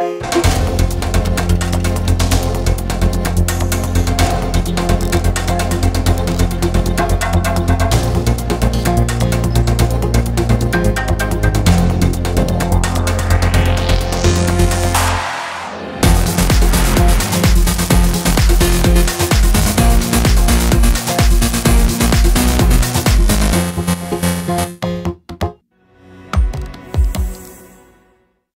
Música